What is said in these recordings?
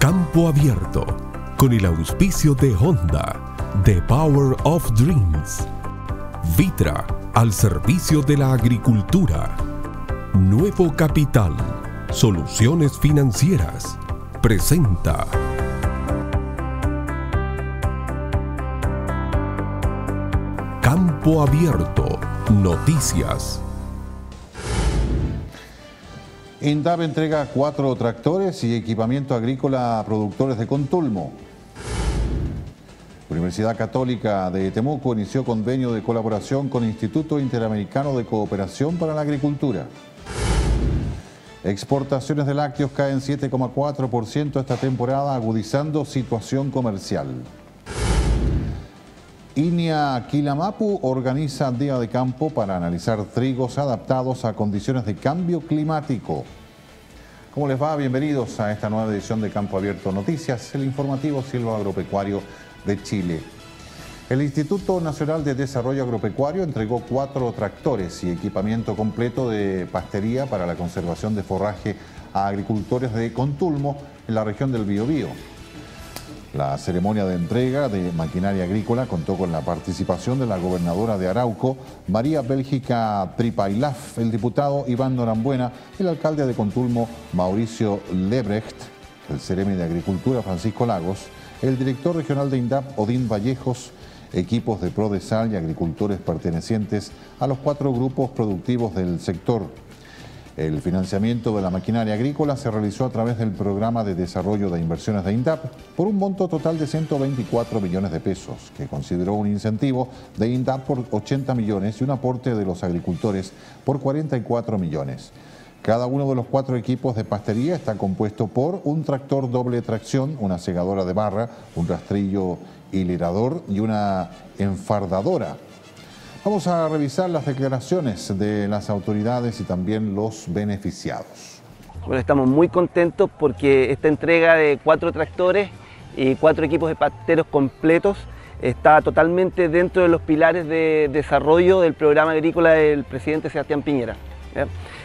Campo Abierto, con el auspicio de Honda, The Power of Dreams, Vitra, al servicio de la agricultura, Nuevo Capital, Soluciones Financieras, presenta. Campo Abierto, Noticias. INDAP entrega cuatro tractores y equipamiento agrícola a productores de Contulmo. Universidad Católica de Temuco inició convenio de colaboración con Instituto Interamericano de Cooperación para la Agricultura. Exportaciones de lácteos caen 7,4% esta temporada, agudizando situación comercial. INIA Quilamapu organiza Día de Campo para analizar trigos adaptados a condiciones de cambio climático. ¿Cómo les va? Bienvenidos a esta nueva edición de Campo Abierto Noticias, el informativo Silva Agropecuario de Chile. El Instituto Nacional de Desarrollo Agropecuario entregó cuatro tractores y equipamiento completo de pastería para la conservación de forraje a agricultores de Contulmo en la región del Biobío. La ceremonia de entrega de maquinaria agrícola contó con la participación de la gobernadora de Arauco, María Bélgica Tripailaf, el diputado Iván Norambuena, el alcalde de Contulmo, Mauricio Lebrecht, el Ceremi de Agricultura, Francisco Lagos, el director regional de INDAP, Odín Vallejos, equipos de Prodesal y agricultores pertenecientes a los cuatro grupos productivos del sector. El financiamiento de la maquinaria agrícola se realizó a través del programa de desarrollo de inversiones de INDAP por un monto total de 124 millones de pesos, que consideró un incentivo de INDAP por 80 millones y un aporte de los agricultores por 44 millones. Cada uno de los cuatro equipos de pastería está compuesto por un tractor doble tracción, una segadora de barra, un rastrillo hilerador y una enfardadora. Vamos a revisar las declaraciones de las autoridades y también los beneficiados. Bueno, estamos muy contentos porque esta entrega de cuatro tractores y cuatro equipos de pasteros completos está totalmente dentro de los pilares de desarrollo del programa agrícola del presidente Sebastián Piñera.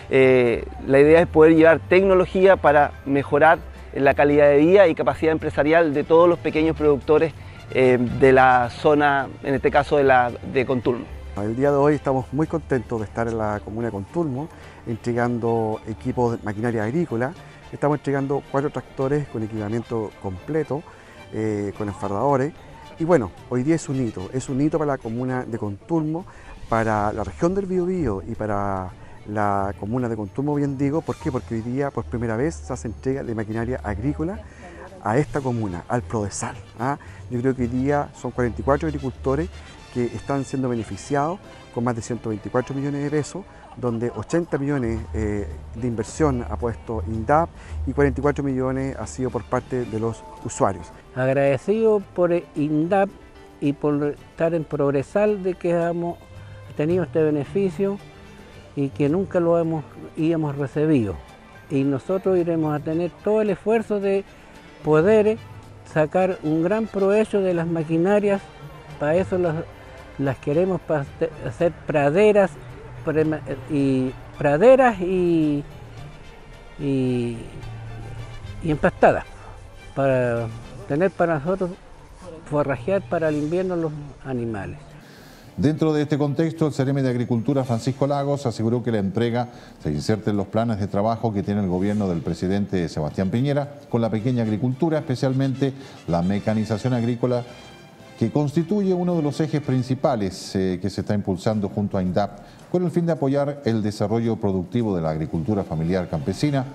Eh, la idea es poder llevar tecnología para mejorar la calidad de vida y capacidad empresarial de todos los pequeños productores eh, de la zona, en este caso de, la, de Contulmo. El día de hoy estamos muy contentos de estar en la comuna de Contulmo, entregando equipos de maquinaria agrícola. Estamos entregando cuatro tractores con equipamiento completo, eh, con enfardadores. Y bueno, hoy día es un hito, es un hito para la comuna de Contulmo, para la región del Biobío y para la comuna de Contulmo, bien digo, ¿por qué? Porque hoy día por primera vez se hace entrega de maquinaria agrícola a esta comuna, al Prodesal. ¿ah? Yo creo que hoy día son 44 agricultores que están siendo beneficiados con más de 124 millones de pesos, donde 80 millones eh, de inversión ha puesto INDAP y 44 millones ha sido por parte de los usuarios. Agradecido por INDAP y por estar en Progresal de que hemos tenido este beneficio y que nunca lo hemos, hemos recibido. Y nosotros iremos a tener todo el esfuerzo de poder sacar un gran provecho de las maquinarias, para eso las, las queremos hacer praderas y praderas y, y, empastadas, para tener para nosotros forrajear para el invierno los animales. Dentro de este contexto, el CRM de Agricultura, Francisco Lagos, aseguró que la entrega se inserta en los planes de trabajo que tiene el gobierno del presidente Sebastián Piñera con la pequeña agricultura, especialmente la mecanización agrícola, que constituye uno de los ejes principales eh, que se está impulsando junto a INDAP con el fin de apoyar el desarrollo productivo de la agricultura familiar campesina,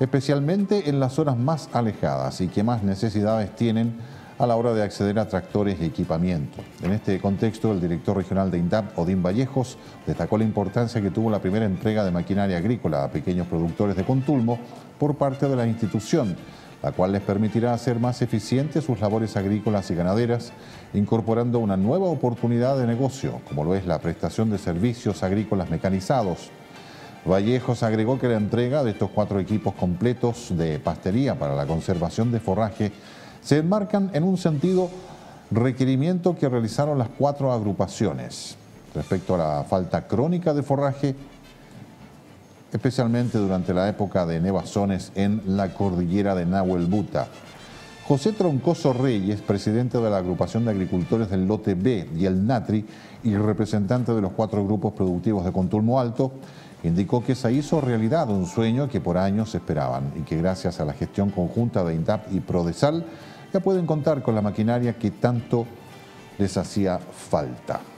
especialmente en las zonas más alejadas y que más necesidades tienen a la hora de acceder a tractores y equipamiento. En este contexto, el director regional de INDAP, Odín Vallejos, destacó la importancia que tuvo la primera entrega de maquinaria agrícola a pequeños productores de Contulmo por parte de la institución, la cual les permitirá hacer más eficientes sus labores agrícolas y ganaderas, incorporando una nueva oportunidad de negocio, como lo es la prestación de servicios agrícolas mecanizados. Vallejos agregó que la entrega de estos cuatro equipos completos de pastería para la conservación de forraje se enmarcan en un sentido requerimiento que realizaron las cuatro agrupaciones respecto a la falta crónica de forraje especialmente durante la época de nevazones en la cordillera de Nahuelbuta. José Troncoso Reyes, presidente de la agrupación de agricultores del lote B y el Natri y representante de los cuatro grupos productivos de Contulmo Alto, indicó que se hizo realidad un sueño que por años esperaban y que gracias a la gestión conjunta de INDAP y Prodesal ya pueden contar con la maquinaria que tanto les hacía falta.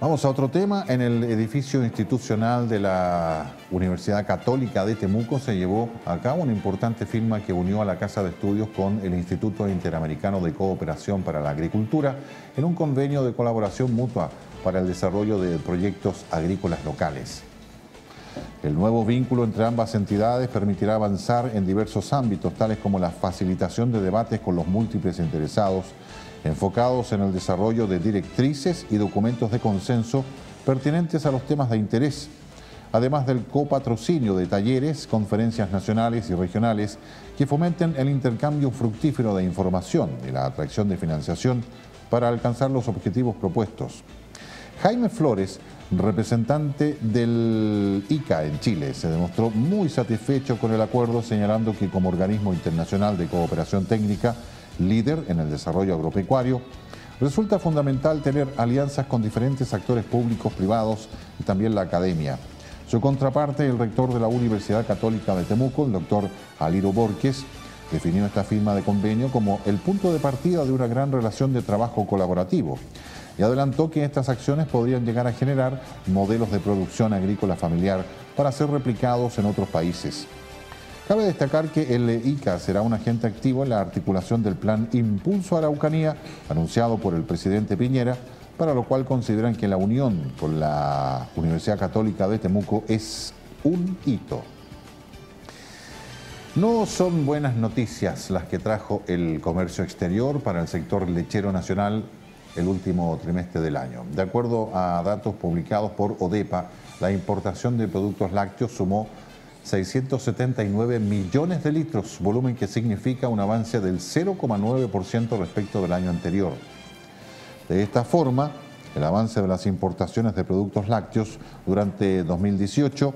Vamos a otro tema. En el edificio institucional de la Universidad Católica de Temuco se llevó a cabo una importante firma que unió a la Casa de Estudios con el Instituto Interamericano de Cooperación para la Agricultura en un convenio de colaboración mutua para el desarrollo de proyectos agrícolas locales. El nuevo vínculo entre ambas entidades permitirá avanzar en diversos ámbitos, tales como la facilitación de debates con los múltiples interesados, enfocados en el desarrollo de directrices y documentos de consenso pertinentes a los temas de interés, además del copatrocinio de talleres, conferencias nacionales y regionales que fomenten el intercambio fructífero de información y la atracción de financiación para alcanzar los objetivos propuestos. Jaime Flores, representante del ICA en Chile, se demostró muy satisfecho con el acuerdo, señalando que como organismo internacional de cooperación técnica, líder en el desarrollo agropecuario, resulta fundamental tener alianzas con diferentes actores públicos, privados y también la academia. Su contraparte, el rector de la Universidad Católica de Temuco, el doctor Aliro Borges, definió esta firma de convenio como el punto de partida de una gran relación de trabajo colaborativo y adelantó que estas acciones podrían llegar a generar modelos de producción agrícola familiar para ser replicados en otros países. Cabe destacar que el ICA será un agente activo en la articulación del plan Impulso Araucanía, anunciado por el presidente Piñera, para lo cual consideran que la unión con la Universidad Católica de Temuco es un hito. No son buenas noticias las que trajo el comercio exterior para el sector lechero nacional el último trimestre del año. De acuerdo a datos publicados por ODEPA, la importación de productos lácteos sumó 679 millones de litros, volumen que significa un avance del 0,9% respecto del año anterior. De esta forma, el avance de las importaciones de productos lácteos durante 2018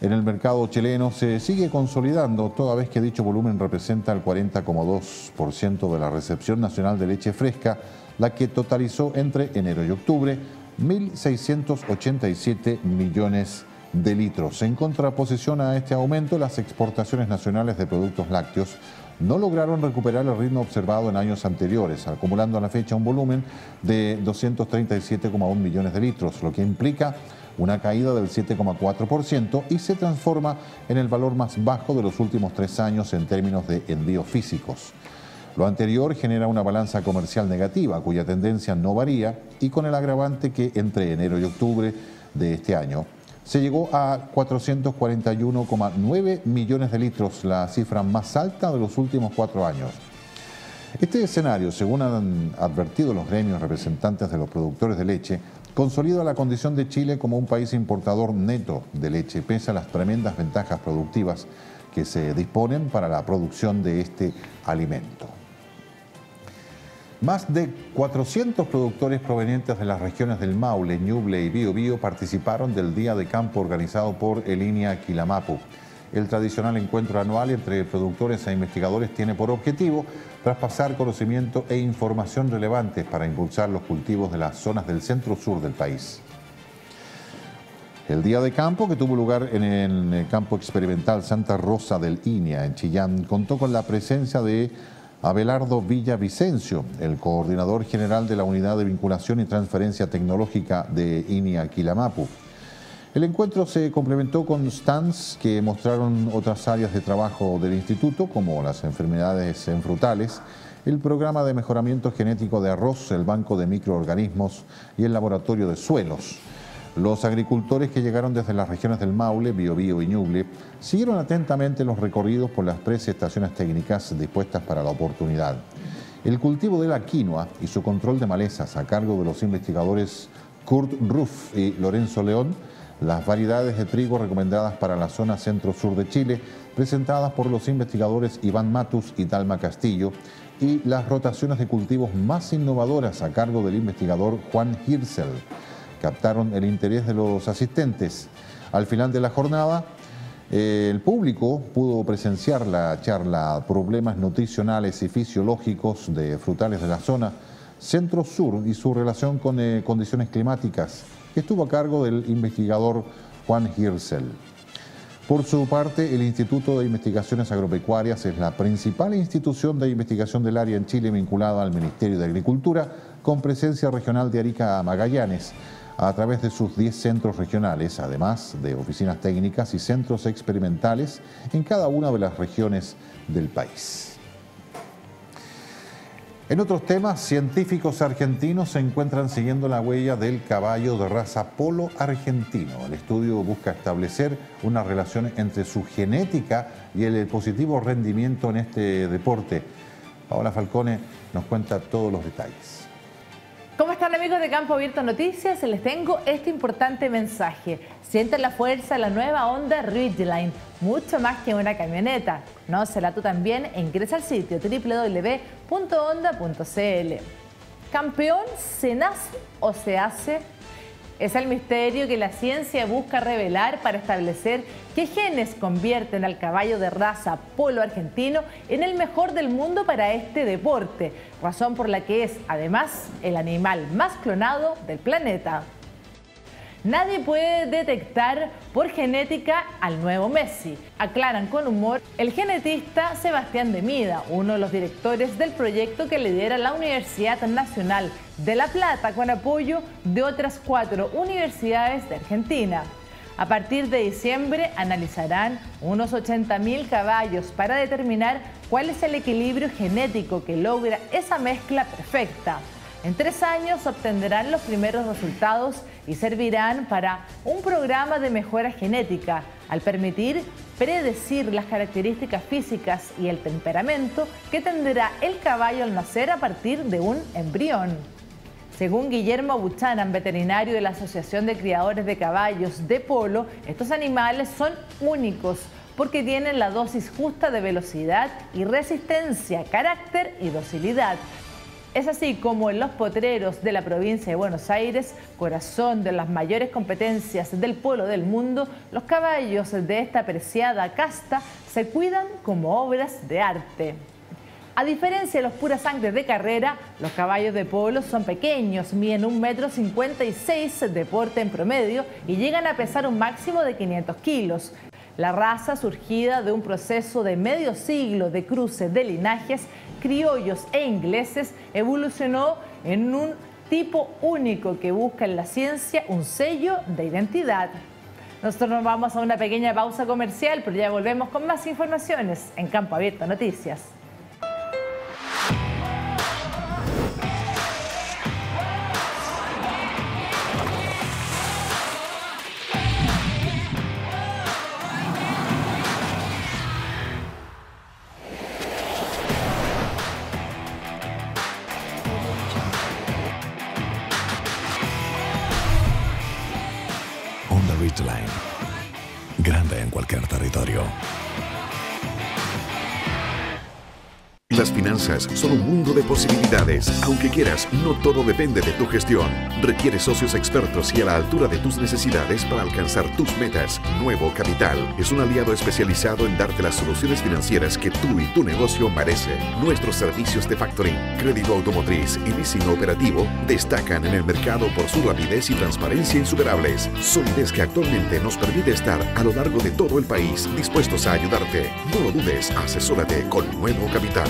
en el mercado chileno se sigue consolidando, toda vez que dicho volumen representa el 40,2% de la recepción nacional de leche fresca, la que totalizó entre enero y octubre 1.687 millones de litros. En contraposición a este aumento, las exportaciones nacionales de productos lácteos no lograron recuperar el ritmo observado en años anteriores, acumulando a la fecha un volumen de 237,1 millones de litros, lo que implica una caída del 7,4% y se transforma en el valor más bajo de los últimos tres años en términos de envíos físicos. Lo anterior genera una balanza comercial negativa, cuya tendencia no varía, y con el agravante que entre enero y octubre de este año se llegó a 441,9 millones de litros, la cifra más alta de los últimos cuatro años. Este escenario, según han advertido los gremios representantes de los productores de leche, consolida la condición de Chile como un país importador neto de leche, pese a las tremendas ventajas productivas que se disponen para la producción de este alimento. Más de 400 productores provenientes de las regiones del Maule, Ñuble y Biobío participaron del Día de Campo organizado por Elinia Quilamapu. El tradicional encuentro anual entre productores e investigadores tiene por objetivo traspasar conocimiento e información relevantes para impulsar los cultivos de las zonas del centro-sur del país. El día de campo, que tuvo lugar en el campo experimental Santa Rosa del Inia, en Chillán, contó con la presencia de Abelardo Villavicencio, el coordinador general de la Unidad de Vinculación y Transferencia Tecnológica de INIA Quilamapu. El encuentro se complementó con stands que mostraron otras áreas de trabajo del instituto, como las enfermedades en frutales, el programa de mejoramiento genético de arroz, el banco de microorganismos y el laboratorio de suelos. Los agricultores que llegaron desde las regiones del Maule, Biobío y Ñuble siguieron atentamente los recorridos por las tres estaciones técnicas dispuestas para la oportunidad. El cultivo de la quinoa y su control de malezas a cargo de los investigadores Kurt Ruff y Lorenzo León, las variedades de trigo recomendadas para la zona centro-sur de Chile, presentadas por los investigadores Iván Matus y Dalma Castillo, y las rotaciones de cultivos más innovadoras a cargo del investigador Juan Hirsel captaron el interés de los asistentes. Al final de la jornada, eh, el público pudo presenciar la charla Problemas nutricionales y fisiológicos de frutales de la zona centro-sur y su relación con eh, condiciones climáticas, que estuvo a cargo del investigador Juan Hirsel. Por su parte, el Instituto de Investigaciones Agropecuarias es la principal institución de investigación del área en Chile vinculada al Ministerio de Agricultura, con presencia regional de Arica Magallanes, a través de sus 10 centros regionales, además de oficinas técnicas y centros experimentales en cada una de las regiones del país. En otros temas, científicos argentinos se encuentran siguiendo la huella del caballo de raza polo argentino. El estudio busca establecer una relación entre su genética y el positivo rendimiento en este deporte. Paola Falcone nos cuenta todos los detalles. ¿Cómo están amigos de Campo Abierto Noticias? Les tengo este importante mensaje. Sienten la fuerza de la nueva Honda Ridgeline, mucho más que una camioneta. No la tú también e ingresa al sitio www.honda.cl. Campeón se nace o se hace es el misterio que la ciencia busca revelar para establecer qué genes convierten al caballo de raza polo argentino en el mejor del mundo para este deporte, razón por la que es además el animal más clonado del planeta. Nadie puede detectar por genética al nuevo Messi, aclaran con humor el genetista Sebastián de Mida, uno de los directores del proyecto que lidera la Universidad Nacional de La Plata con apoyo de otras cuatro universidades de Argentina. A partir de diciembre analizarán unos 80.000 caballos para determinar cuál es el equilibrio genético que logra esa mezcla perfecta. En tres años obtendrán los primeros resultados y servirán para un programa de mejora genética, al permitir predecir las características físicas y el temperamento que tendrá el caballo al nacer a partir de un embrión. Según Guillermo Buchanan, veterinario de la Asociación de Criadores de Caballos de Polo, estos animales son únicos porque tienen la dosis justa de velocidad y resistencia, carácter y docilidad, es así como en los potreros de la provincia de Buenos Aires, corazón de las mayores competencias del pueblo del mundo, los caballos de esta apreciada casta se cuidan como obras de arte. A diferencia de los puras sangre de carrera, los caballos de polo son pequeños, miden un metro cincuenta de porte en promedio y llegan a pesar un máximo de 500 kilos. La raza, surgida de un proceso de medio siglo de cruce de linajes, criollos e ingleses, evolucionó en un tipo único que busca en la ciencia un sello de identidad. Nosotros nos vamos a una pequeña pausa comercial, pero ya volvemos con más informaciones en Campo Abierto Noticias. Cualquier finanzas son un mundo de posibilidades. Aunque quieras, no todo depende de tu gestión. Requiere socios expertos y a la altura de tus necesidades para alcanzar tus metas. Nuevo Capital es un aliado especializado en darte las soluciones financieras que tú y tu negocio merecen. Nuestros servicios de factoring, crédito automotriz y leasing operativo destacan en el mercado por su rapidez y transparencia insuperables. Solidez que actualmente nos permite estar a lo largo de todo el país dispuestos a ayudarte. No lo dudes, asesórate con Nuevo Capital.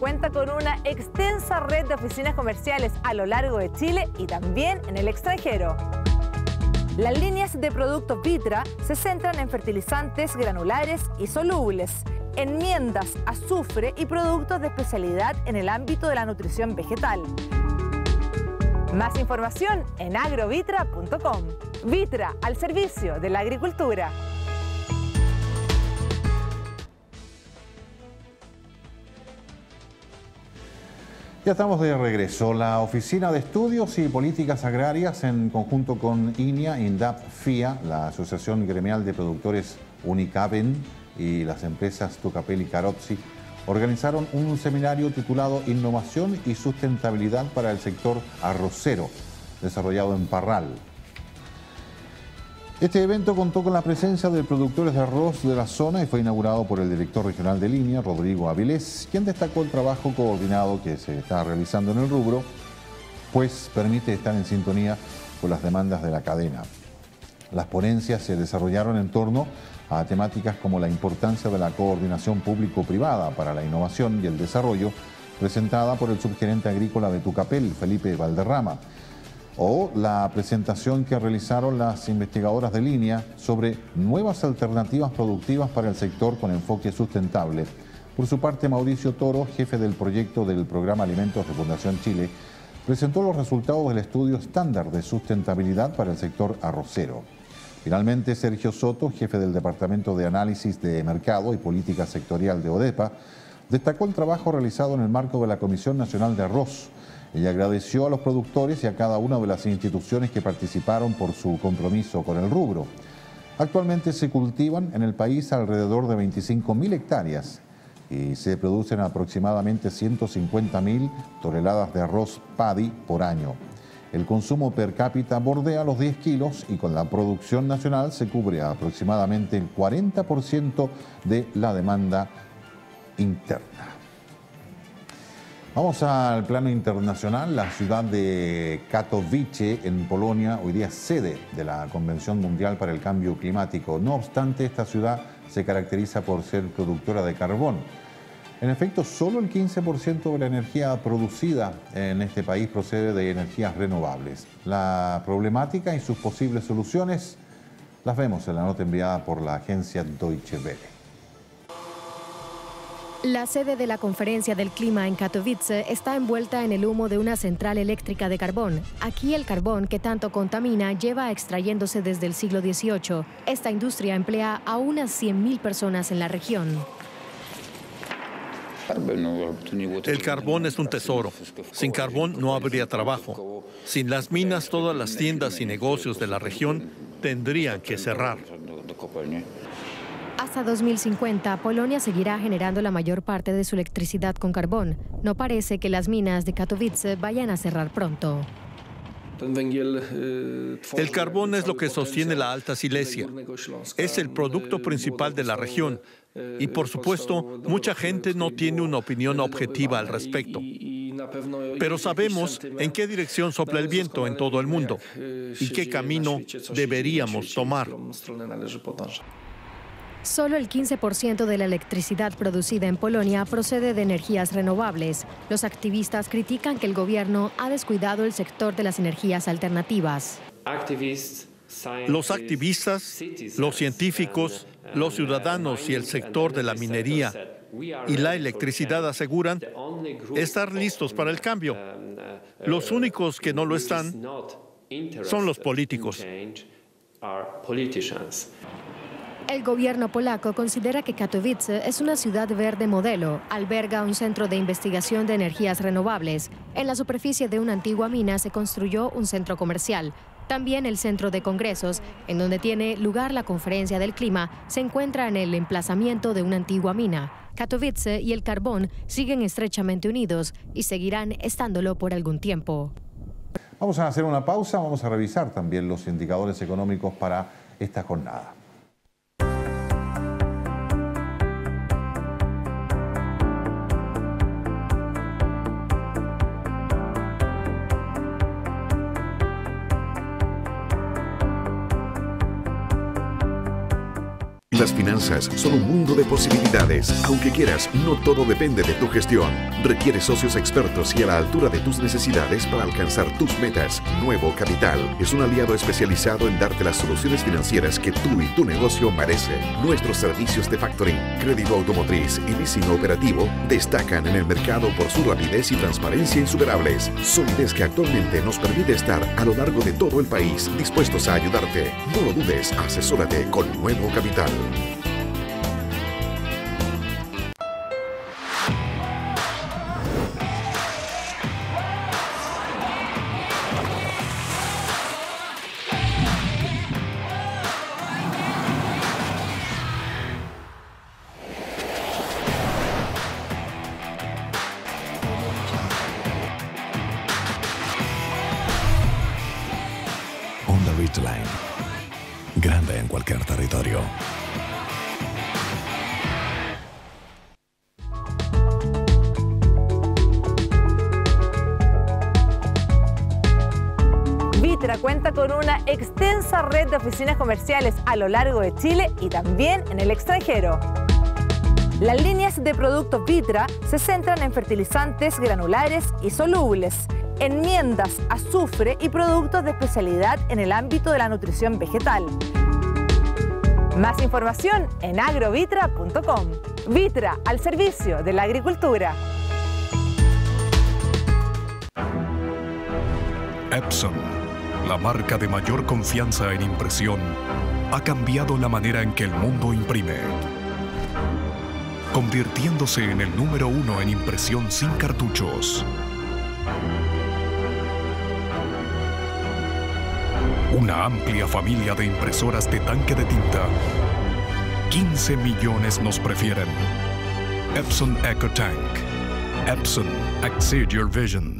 Cuenta con una extensa red de oficinas comerciales a lo largo de Chile y también en el extranjero. Las líneas de productos Vitra se centran en fertilizantes granulares y solubles, enmiendas, azufre y productos de especialidad en el ámbito de la nutrición vegetal. Más información en agrovitra.com. Vitra al servicio de la agricultura. Ya estamos de regreso. La Oficina de Estudios y Políticas Agrarias, en conjunto con INIA, INDAP, FIA, la Asociación Gremial de Productores Unicaben y las empresas Tucapel y Carozzi, organizaron un seminario titulado Innovación y Sustentabilidad para el sector arrocero, desarrollado en Parral. Este evento contó con la presencia de productores de arroz de la zona y fue inaugurado por el director regional de línea, Rodrigo Avilés, quien destacó el trabajo coordinado que se está realizando en el rubro, pues permite estar en sintonía con las demandas de la cadena. Las ponencias se desarrollaron en torno a temáticas como la importancia de la coordinación público-privada para la innovación y el desarrollo, presentada por el subgerente agrícola de Tucapel, Felipe Valderrama, o la presentación que realizaron las investigadoras de línea sobre nuevas alternativas productivas para el sector con enfoque sustentable. Por su parte, Mauricio Toro, jefe del proyecto del programa Alimentos de Fundación Chile, presentó los resultados del estudio estándar de sustentabilidad para el sector arrocero. Finalmente, Sergio Soto, jefe del Departamento de Análisis de Mercado y Política Sectorial de ODEPA, destacó el trabajo realizado en el marco de la Comisión Nacional de Arroz y agradeció a los productores y a cada una de las instituciones que participaron por su compromiso con el rubro. Actualmente se cultivan en el país alrededor de 25.000 hectáreas y se producen aproximadamente 150.000 toneladas de arroz paddy por año. El consumo per cápita bordea los 10 kilos y con la producción nacional se cubre aproximadamente el 40% de la demanda interna. Vamos al plano internacional. La ciudad de Katowice, en Polonia, hoy día sede de la Convención Mundial para el Cambio Climático. No obstante, esta ciudad se caracteriza por ser productora de carbón. En efecto, solo el 15% de la energía producida en este país procede de energías renovables. La problemática y sus posibles soluciones las vemos en la nota enviada por la agencia Deutsche Welle. La sede de la Conferencia del Clima en Katowice está envuelta en el humo de una central eléctrica de carbón. Aquí el carbón que tanto contamina lleva extrayéndose desde el siglo XVIII. Esta industria emplea a unas 100.000 personas en la región. El carbón es un tesoro. Sin carbón no habría trabajo. Sin las minas, todas las tiendas y negocios de la región tendrían que cerrar. Hasta 2050, Polonia seguirá generando la mayor parte de su electricidad con carbón. No parece que las minas de Katowice vayan a cerrar pronto. El carbón es lo que sostiene la Alta Silesia. Es el producto principal de la región y por supuesto, mucha gente no tiene una opinión objetiva al respecto. Pero sabemos en qué dirección sopla el viento en todo el mundo y qué camino deberíamos tomar. Solo el 15% de la electricidad producida en Polonia procede de energías renovables. Los activistas critican que el gobierno ha descuidado el sector de las energías alternativas. Los activistas, los científicos, los ciudadanos y el sector de la minería y la electricidad aseguran estar listos para el cambio. Los únicos que no lo están son los políticos. El gobierno polaco considera que Katowice es una ciudad verde modelo. Alberga un centro de investigación de energías renovables. En la superficie de una antigua mina se construyó un centro comercial. También el centro de congresos, en donde tiene lugar la conferencia del clima, se encuentra en el emplazamiento de una antigua mina. Katowice y el carbón siguen estrechamente unidos y seguirán estándolo por algún tiempo. Vamos a hacer una pausa, vamos a revisar también los indicadores económicos para esta jornada. Las finanzas son un mundo de posibilidades. Aunque quieras, no todo depende de tu gestión. Requiere socios expertos y a la altura de tus necesidades para alcanzar tus metas. Nuevo Capital es un aliado especializado en darte las soluciones financieras que tú y tu negocio merecen. Nuestros servicios de factoring, crédito automotriz y leasing operativo destacan en el mercado por su rapidez y transparencia insuperables. Solidez que actualmente nos permite estar a lo largo de todo el país dispuestos a ayudarte. No lo dudes, asesórate con Nuevo Capital. Line. Grande en cualquier territorio. Con una extensa red de oficinas comerciales a lo largo de Chile y también en el extranjero. Las líneas de productos Vitra se centran en fertilizantes granulares y solubles, enmiendas, azufre y productos de especialidad en el ámbito de la nutrición vegetal. Más información en agrovitra.com. Vitra al servicio de la agricultura. Epson, la marca de mayor confianza en impresión, ha cambiado la manera en que el mundo imprime, convirtiéndose en el número uno en impresión sin cartuchos. Una amplia familia de impresoras de tanque de tinta. 15 millones nos prefieren. Epson EcoTank. Epson, Exceed Your Vision.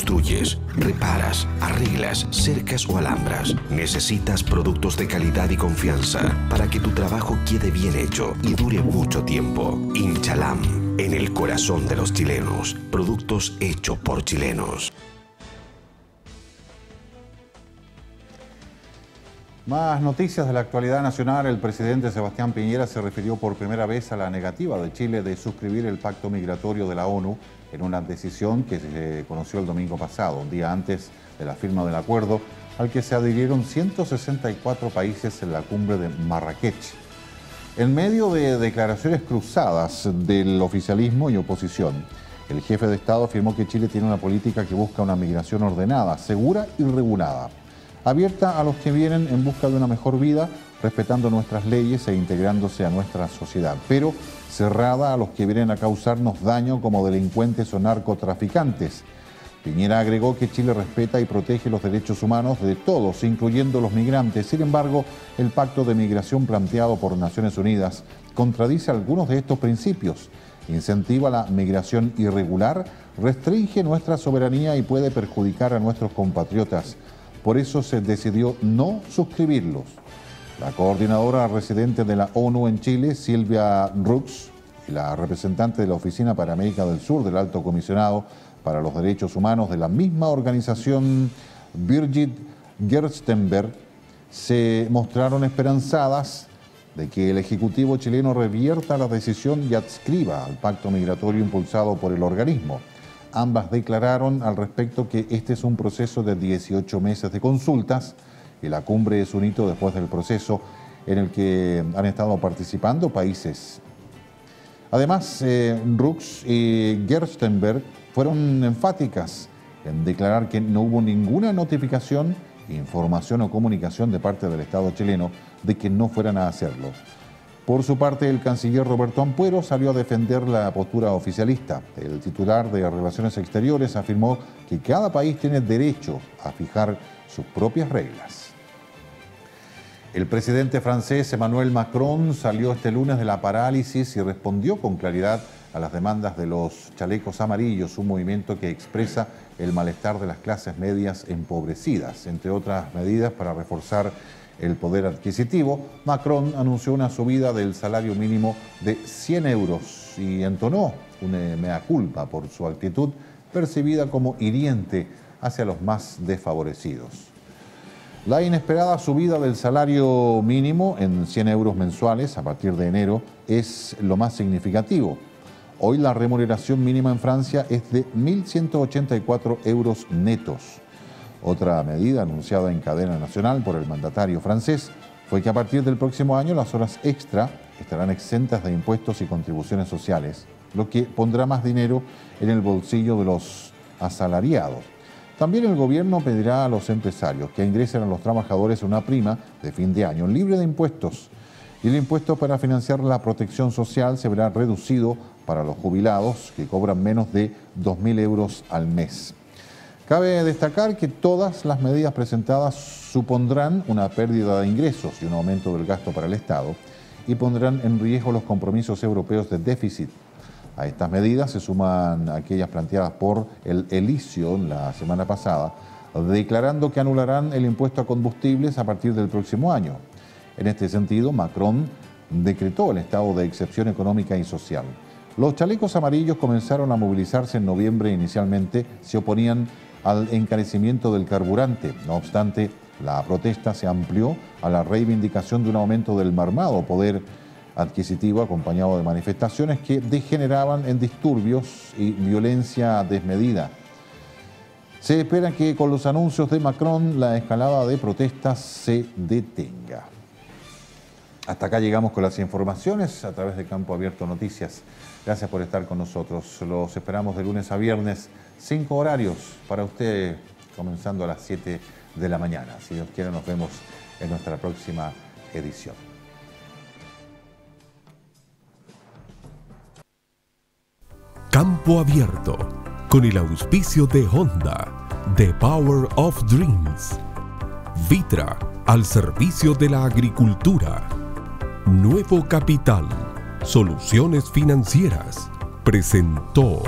Construyes, reparas, arreglas, cercas o alambras, necesitas productos de calidad y confianza para que tu trabajo quede bien hecho y dure mucho tiempo. Inchalam, en el corazón de los chilenos. Productos hechos por chilenos. Más noticias de la actualidad nacional. El presidente Sebastián Piñera se refirió por primera vez a la negativa de Chile de suscribir el pacto migratorio de la ONU en una decisión que se conoció el domingo pasado, un día antes de la firma del acuerdo, al que se adhirieron 164 países en la cumbre de Marrakech. En medio de declaraciones cruzadas del oficialismo y oposición, el jefe de Estado afirmó que Chile tiene una política que busca una migración ordenada, segura y regulada, abierta a los que vienen en busca de una mejor vida, respetando nuestras leyes e integrándose a nuestra sociedad, pero cerrada a los que vienen a causarnos daño como delincuentes o narcotraficantes. Piñera agregó que Chile respeta y protege los derechos humanos de todos, incluyendo los migrantes. Sin embargo, el pacto de migración planteado por Naciones Unidas contradice algunos de estos principios. Incentiva la migración irregular, restringe nuestra soberanía y puede perjudicar a nuestros compatriotas. Por eso se decidió no suscribirlos. La coordinadora residente de la ONU en Chile, Silvia Rux, y la representante de la Oficina para América del Sur del Alto Comisionado para los Derechos Humanos de la misma organización, Birgit Gerstenberg, se mostraron esperanzadas de que el Ejecutivo chileno revierta la decisión y adscriba al pacto migratorio impulsado por el organismo. Ambas declararon al respecto que este es un proceso de 18 meses de consultas y la cumbre es un hito después del proceso en el que han estado participando países. Además, eh, Rux y Gerstenberg fueron enfáticas en declarar que no hubo ninguna notificación, información o comunicación de parte del Estado chileno de que no fueran a hacerlo. Por su parte, el canciller Roberto Ampuero salió a defender la postura oficialista. El titular de Relaciones Exteriores afirmó que cada país tiene derecho a fijar sus propias reglas. El presidente francés Emmanuel Macron salió este lunes de la parálisis y respondió con claridad a las demandas de los chalecos amarillos, un movimiento que expresa el malestar de las clases medias empobrecidas. Entre otras medidas para reforzar el poder adquisitivo, Macron anunció una subida del salario mínimo de 100 euros y entonó una mea culpa por su actitud percibida como hiriente hacia los más desfavorecidos. La inesperada subida del salario mínimo en 100 euros mensuales a partir de enero es lo más significativo. Hoy la remuneración mínima en Francia es de 1.184 euros netos. Otra medida anunciada en cadena nacional por el mandatario francés fue que a partir del próximo año las horas extra estarán exentas de impuestos y contribuciones sociales, lo que pondrá más dinero en el bolsillo de los asalariados. También el gobierno pedirá a los empresarios que ingresen a los trabajadores una prima de fin de año libre de impuestos. Y el impuesto para financiar la protección social se verá reducido para los jubilados que cobran menos de 2.000 euros al mes. Cabe destacar que todas las medidas presentadas supondrán una pérdida de ingresos y un aumento del gasto para el Estado y pondrán en riesgo los compromisos europeos de déficit. A estas medidas se suman aquellas planteadas por el Elicio la semana pasada, declarando que anularán el impuesto a combustibles a partir del próximo año. En este sentido, Macron decretó el estado de excepción económica y social. Los chalecos amarillos comenzaron a movilizarse en noviembre inicialmente, se oponían al encarecimiento del carburante. No obstante, la protesta se amplió a la reivindicación de un aumento del marmado poder adquisitivo acompañado de manifestaciones que degeneraban en disturbios y violencia desmedida. Se espera que con los anuncios de Macron la escalada de protestas se detenga. Hasta acá llegamos con las informaciones a través de Campo Abierto Noticias. Gracias por estar con nosotros. Los esperamos de lunes a viernes, cinco horarios para usted, comenzando a las 7 de la mañana. Si Dios quiere, nos vemos en nuestra próxima edición. Campo Abierto, con el auspicio de Honda, The Power of Dreams, Vitra, al servicio de la agricultura, Nuevo Capital, Soluciones Financieras, presentó.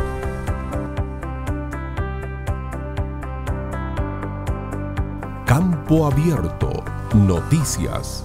Campo Abierto, Noticias.